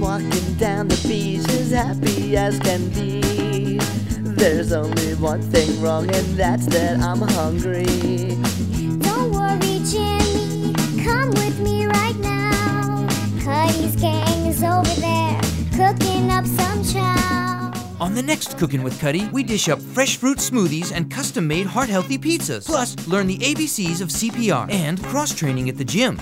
walking down the beach as happy as can be. There's only one thing wrong, and that's that I'm hungry. Don't worry, Jimmy. Come with me right now. Cutty's gang is over there cooking up some chow. On the next Cooking with Cuddy, we dish up fresh fruit smoothies and custom made heart healthy pizzas. Plus, learn the ABCs of CPR and cross training at the gym.